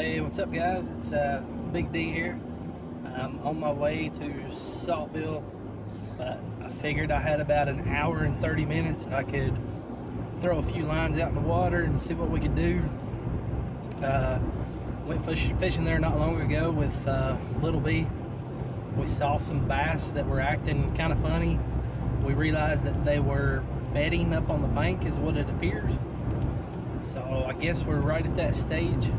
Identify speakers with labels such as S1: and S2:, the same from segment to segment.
S1: Hey, what's up, guys? It's uh, Big D here. I'm on my way to Saltville. I figured I had about an hour and 30 minutes. I could throw a few lines out in the water and see what we could do. Uh, went fish, fishing there not long ago with uh, Little B. We saw some bass that were acting kind of funny. We realized that they were bedding up on the bank, is what it appears. So I guess we're right at that stage.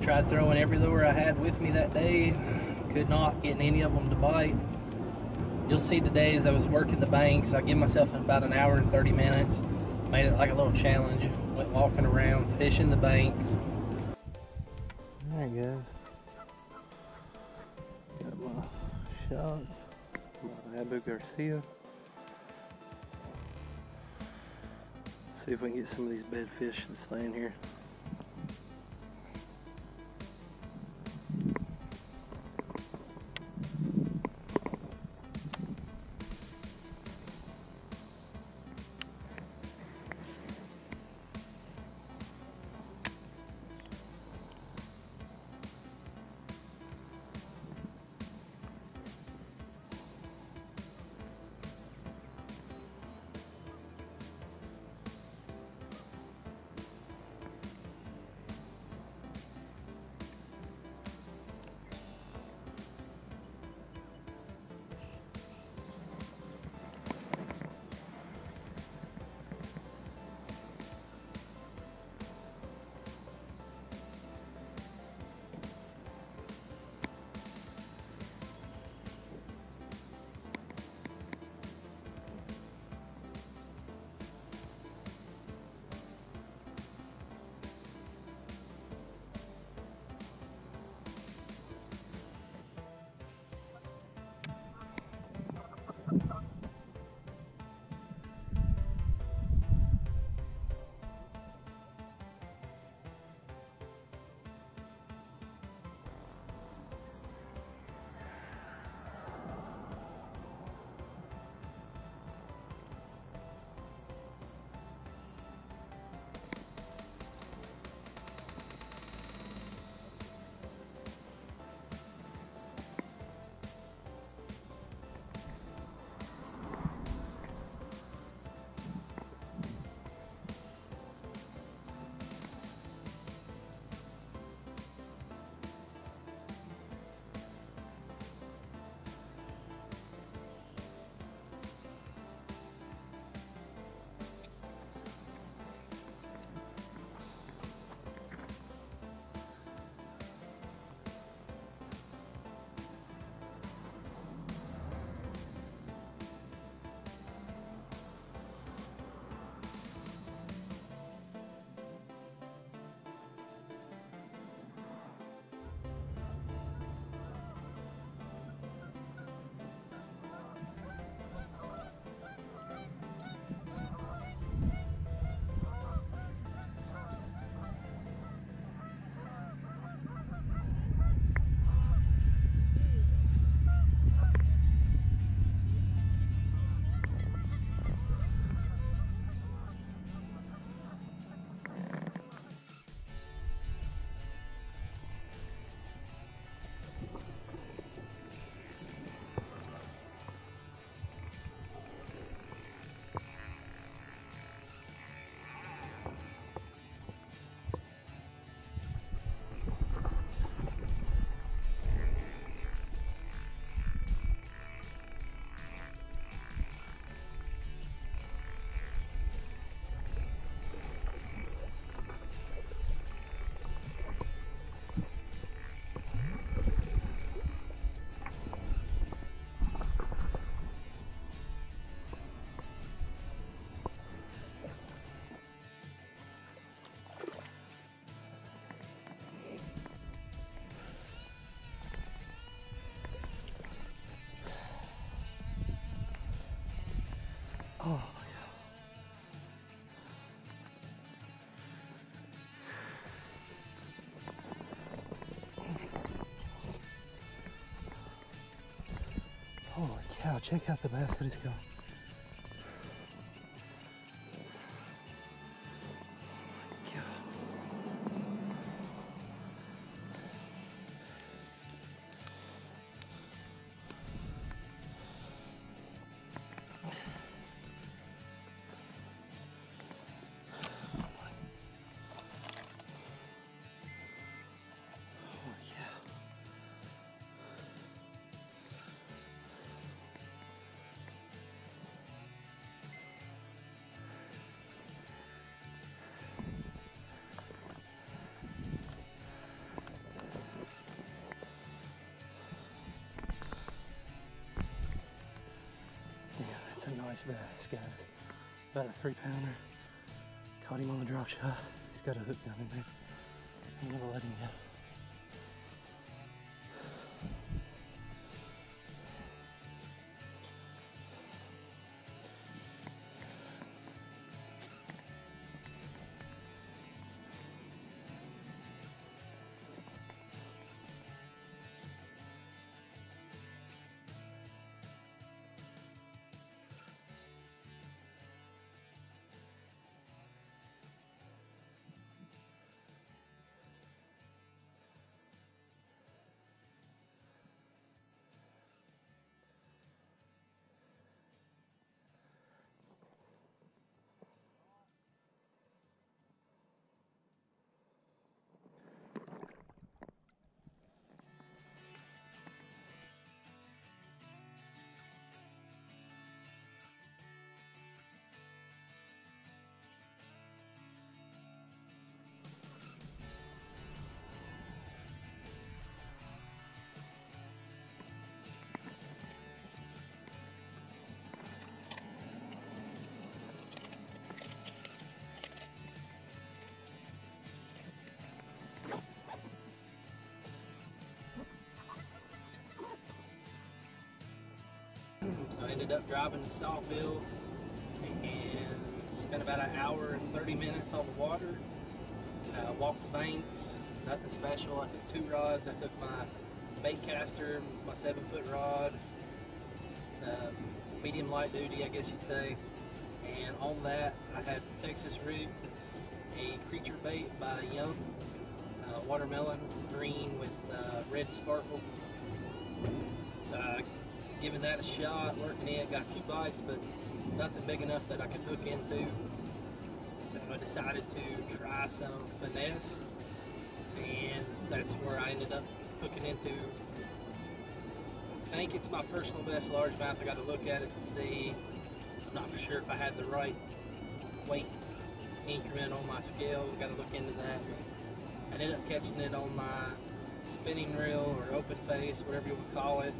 S1: Tried throwing every lure I had with me that day. Could not get any of them to bite. You'll see today as I was working the banks, I give myself about an hour and 30 minutes. Made it like a little challenge. Went walking around, fishing the banks. There you go. Got my shot, my Abu Garcia. See if we can get some of these bed fish that's laying here. Cow, check out the bass that is nice bass, guys. About a three pounder. Caught him on the drop shot. He's got a hook down in there. I'm gonna let him go. I ended up driving to Saltville and spent about an hour and 30 minutes on the water. Uh, walked the banks, nothing special. I took two rods. I took my bait caster, my seven foot rod. It's a medium light duty, I guess you'd say. And on that, I had Texas rig, a creature bait by Young, uh, watermelon green with uh, red sparkle. So I giving that a shot, working it, got a few bites, but nothing big enough that I could hook into. So I decided to try some finesse, and that's where I ended up hooking into. I think it's my personal best largemouth. I got to look at it to see. I'm not for sure if I had the right weight increment on my scale. Got to look into that. I ended up catching it on my spinning reel or open face, whatever you would call it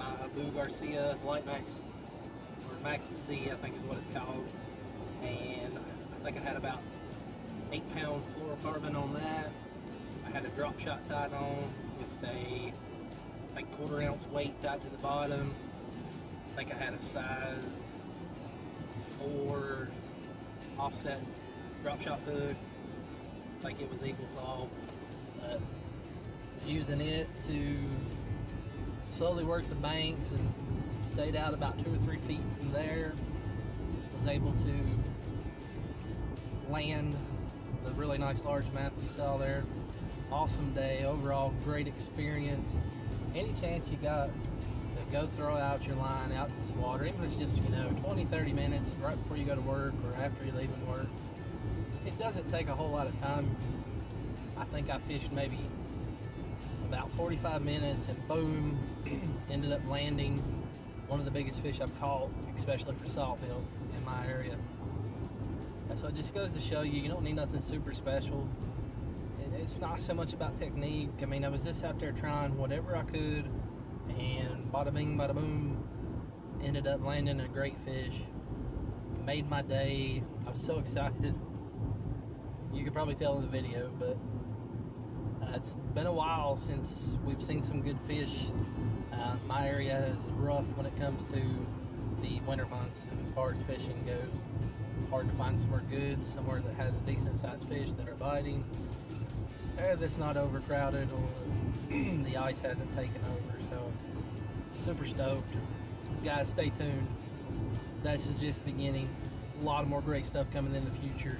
S1: my Abu Garcia Light Max, or Max Z, I think is what it's called. And I think I had about eight pound fluorocarbon on that. I had a drop shot tied on with a like quarter ounce weight tied to the bottom. I think I had a size four offset drop shot hook. I think it was equal to all. Using it to slowly worked the banks and stayed out about two or three feet from there. Was able to land the really nice largemouth you saw there. Awesome day, overall great experience. Any chance you got to go throw out your line out in this water, even if it's just, you know, 20, 30 minutes right before you go to work or after you're leaving work. It doesn't take a whole lot of time. I think I fished maybe about 45 minutes and boom, ended up landing one of the biggest fish I've caught, especially for saltville in my area. So it just goes to show you, you don't need nothing super special. It's not so much about technique. I mean, I was just out there trying whatever I could and bada bing, bada boom, ended up landing a great fish. Made my day. I was so excited. You could probably tell in the video, but it's been a while since we've seen some good fish. Uh, my area is rough when it comes to the winter months as far as fishing goes. It's hard to find somewhere good, somewhere that has decent sized fish that are biting, or that's not overcrowded or the ice hasn't taken over. So, super stoked. guys, stay tuned. This is just the beginning. A lot of more great stuff coming in the future.